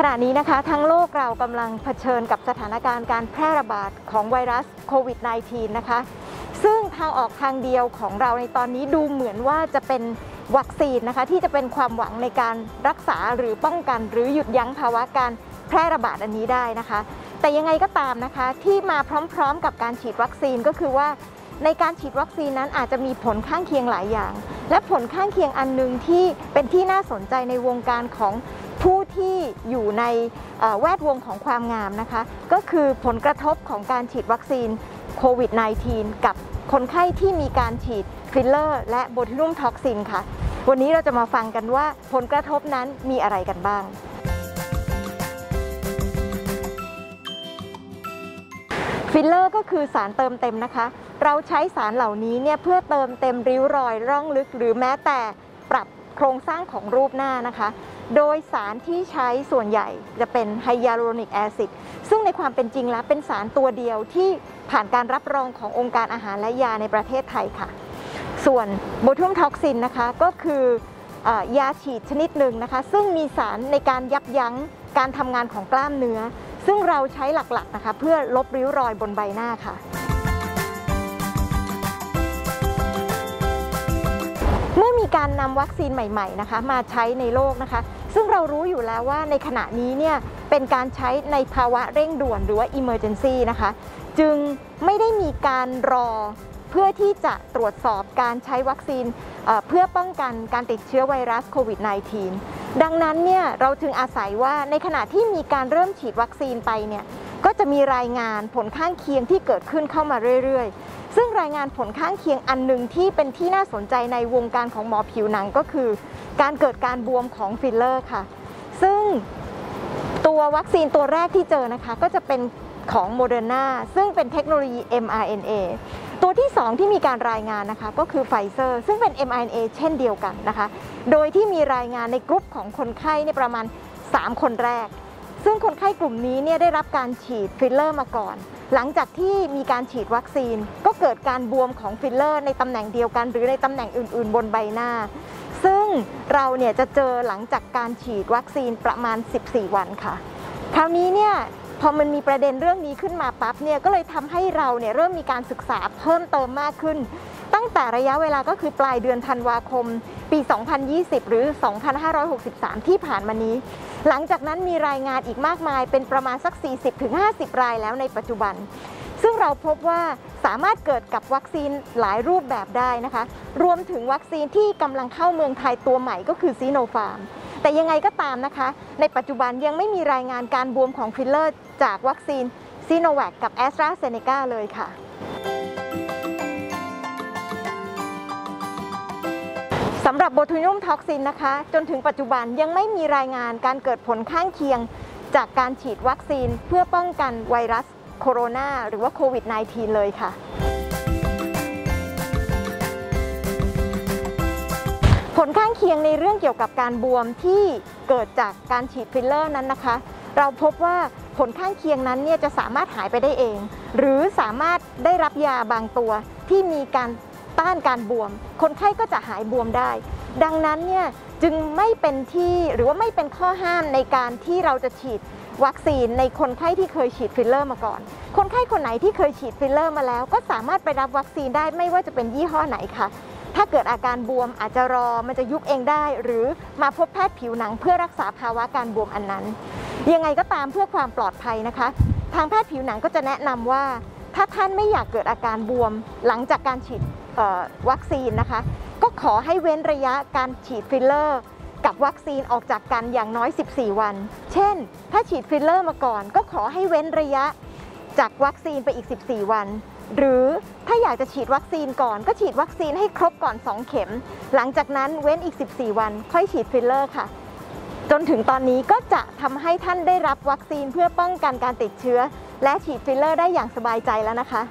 ขณะนี้นะคะทั้งโลกเรากำลังเผชิญกับสถานการณ์การแพร่ระบาดของไวรัสโควิด -19 นะคะ ซึ่งทางออกทางเดียวของเราในตอนนี้ดูเหมือนว่าจะเป็นวัคซีนนะคะ ที่จะเป็นความหวังในการรักษาหรือป้องกันหรือหยุดยั้งภาวะการแพร่ระบาดอันนี้ได้นะคะ แต่ยังไงก็ตามนะคะที่มาพร้อมๆ กับการฉีดวัคซีนก็คือว่า ในการฉีดวัคซีนนั้นอาจจะมีผลข้างเคียงหลายอย่าง และผลข้างเคียงอันหนึ่งที่เป็นที่น่าสนใจในวงการของผู้ที่อยู่ในแวดวงของความงามนะคะ ก็คือผลกระทบของการฉีดวัคซีนโควิด -19 กับคนไข้ที่มีการฉีดฟิลเลอร์ และ botulinum toxin ค่ะ วันนี้เราจะมาฟังกันว่าผลกระทบนั้นมีอะไรกันบ้าง ฟิลเลอร์ก็คือสารเติมเต็มนะคะ เราใช้สารเหล่านี้เนี่ยเพื่อเติมเต็มริ้วรอยร่องลึก หรือแม้แต่ปรับโครงสร้างของรูปหน้านะคะ โดยสารที่ใช้ส่วนใหญ่จะเป็น hyaluronic acid ซึ่งในความเป็นจริงแล้วเป็นสารตัวเดียวที่ผ่านการรับรองขององค์การอาหารและยาในประเทศไทยค่ะ ส่วน botulinum toxin นะคะก็คือเออยาฉีดชนิดหนึ่งนะคะ ซึ่งมีสารในการยับยั้งการทำงานของกล้ามเนื้อ ซึ่งเราใช้หลักๆนะคะ เพื่อลบริ้วรอยบนใบหน้าค่ะ เมื่อมีการนำวัคซีนใหม่ๆนะคะมาใช้ในโลกนะคะ ซึ่งเรารู้อยู่แล้วว่าในขณะนี้เนี่ยเป็นการใช้ในภาวะเร่งด่วนหรือว่า emergency นะคะ จึงไม่ได้มีการรอเพื่อที่จะตรวจสอบการใช้วัคซีนเอ่อเพื่อป้องกันการติดเชื้อไวรัสโควิด -19 ดังนั้นเนี่ยเราจึงอาศัยว่าในขณะที่มีการเริ่มฉีดวัคซีนไปเนี่ยก็จะมีรายงานผลข้างเคียงที่เกิดขึ้นเข้ามาเรื่อยๆ ซึ่งรายงานผลข้างเคียงอันหนึ่งที่เป็นที่น่าสนใจในวงการของหมอผิวหนังก็คือ การเกิดการบวมของฟิลเลอร์ค่ะ ซึ่งตัววัคซีนตัวแรกที่เจอนะคะ ก็จะเป็นของโมเดอร์นาซึ่งเป็นเทคโนโลยี mRNA ตัวที่ 2 ที่มีการรายงานนะคะก็คือไฟเซอร์ซึ่งเป็น mRNA เช่นเดียวกันนะคะ โดยที่มีรายงานในกลุ่มของคนไข้เนี่ยประมาณ 3 คนแรก ซึ่งคนไข้กลุ่มนี้เนี่ยได้รับการฉีดฟิลเลอร์มาก่อน หลังจากที่มีการฉีดวัคซีน ก็เกิดการบวมของฟิลเลอร์ในตำแหน่งเดียวกัน หรือในตำแหน่งอื่น ๆ บนใบหน้า ซึ่งเราเนี่ยจะเจอหลังจากการฉีดวัคซีนประมาณ 14 วันค่ะ คราวนี้เนี่ย พอมันมีประเด็นเรื่องนี้ขึ้นมาปั๊บเนี่ยก็เลยทำให้เราเนี่ยเริ่มมีการศึกษาเพิ่มเติมมากขึ้น ตั้งแต่ระยะเวลาก็คือปลายเดือนธันวาคม ปี 2020 หรือ 2563 ที่ผ่านมานี้ หลังจากนั้นมีรายงานอีกมากมายเป็นประมาณสัก 40-50 รายแล้วในปัจจุบัน ซึ่งเราพบว่าสามารถเกิดกับวัคซีนหลายรูปแบบได้นะคะ รวมถึงวัคซีนที่กำลังเข้าเมืองไทยตัวใหม่ก็คือซีโนฟาร์มแต่ยังไงก็ตามนะคะ ในปัจจุบันยังไม่มีรายงานการบวมของฟิลเลอร์ จากวัคซีนซีโนแวคกับแอสตราเซเนกาเลยค่ะ สำหรับ botulinum toxin นะคะ จนถึงปัจจุบันยังไม่มีรายงานการเกิดผลข้างเคียง จากการฉีดวัคซีนเพื่อป้องกันไวรัสโคโรนาหรือว่าโควิด -19 เลยค่ะผลข้างเคียงในเรื่องเกี่ยวกับการบวมที่เกิดจากการฉีดฟิลเลอร์นั้นนะคะ เราพบว่า ผลข้างเคียงนั้นเนี่ยจะสามารถหายไปได้เอง หรือสามารถได้รับยาบางตัวที่มีการต้านการบวม คนไข้ก็จะหายบวมได้ ดังนั้นเนี่ยจึงไม่เป็นที่หรือว่าไม่เป็นข้อห้ามในการที่เราจะฉีดวัคซีนในคนไข้ที่เคยฉีดฟิลเลอร์มาก่อน คนไข้คนไหนที่เคยฉีดฟิลเลอร์มาแล้ว ก็สามารถไปรับวัคซีนได้ไม่ว่าจะเป็นยี่ห้อไหนค่ะ ถ้าเกิดอาการบวมอาจจะรอมันจะยุบเองได้ หรือมาพบแพทย์ผิวหนังเพื่อรักษาภาวะการบวมอันนั้น ยังไงก็ตามเพื่อความปลอดภัยนะคะ ทางแพทย์ผิวหนังก็จะแนะนำว่า ถ้าท่านไม่อยากเกิดอาการบวมหลังจากการฉีดวัคซีนนะคะ ก็ขอให้เว้นระยะการฉีดฟิลเลอร์กับวัคซีนออกจากกันอย่างน้อย 14 วัน เช่น ถ้าฉีดฟิลเลอร์มาก่อน ก็ขอให้เว้นระยะจากวัคซีนไปอีก 14 วัน หรือถ้าอยากจะฉีดวัคซีนก่อนก็ฉีดวัคซีนให้ครบก่อน 2 เข็ม หลังจากนั้นเว้นอีก 14 วัน ค่อยฉีดฟิลเลอร์ค่ะ จนถึงตอนนี้ก็จะทำให้ท่านได้รับวัคซีนเพื่อป้องกันการติดเชื้อ และฉีดฟิลเลอร์ได้อย่างสบายใจแล้วนะคะ